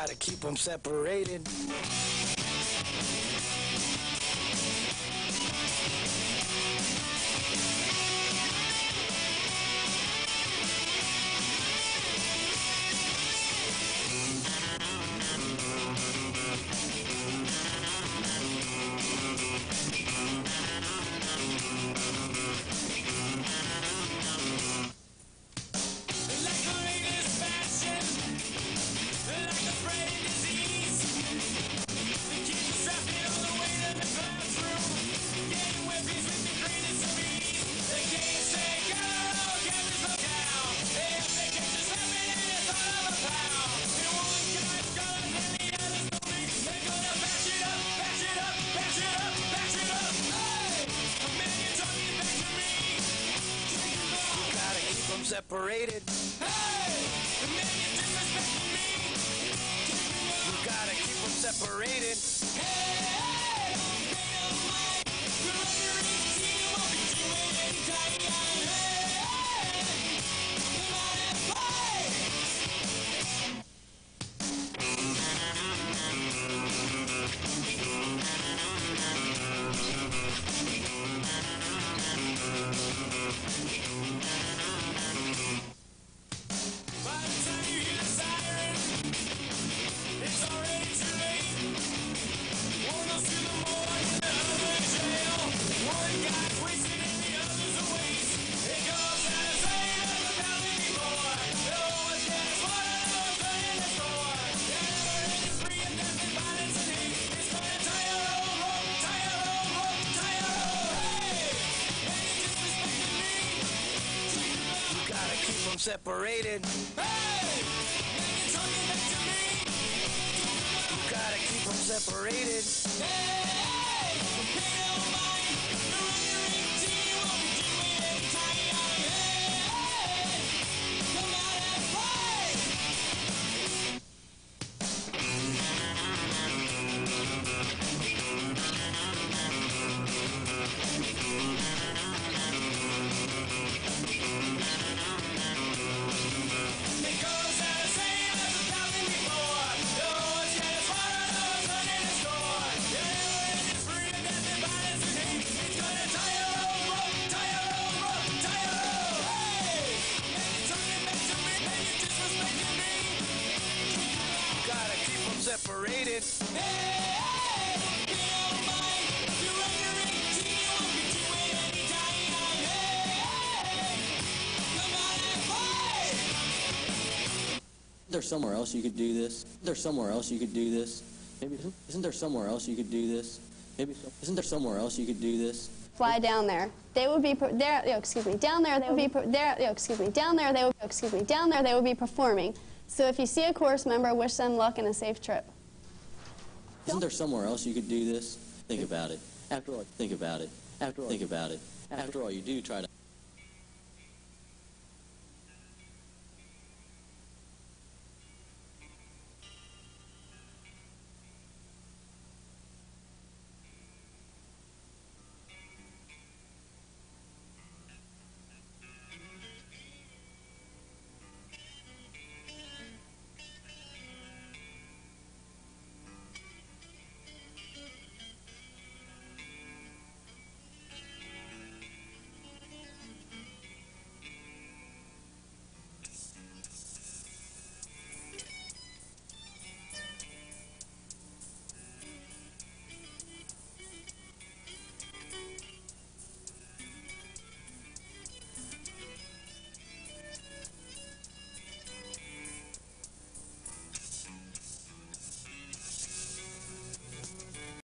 gotta keep them separated. Separated. Hey, separated. Hey. You gotta keep them separated. You separated. There's somewhere else you could do this. There's somewhere else you could do this. Maybe isn't, there somewhere else you could do this? Maybe isn't there somewhere else you could do this? fly down there. They would be there. yo, excuse me. Down there, they would be there. yo, excuse me. Down there, they would. Oh, excuse me. Down there, they would be performing. So if you see a chorus member, wish them luck and a safe trip. Isn't there somewhere else you could do this? Think about it. After all, think about it. After all, think about it. After all, you do try to.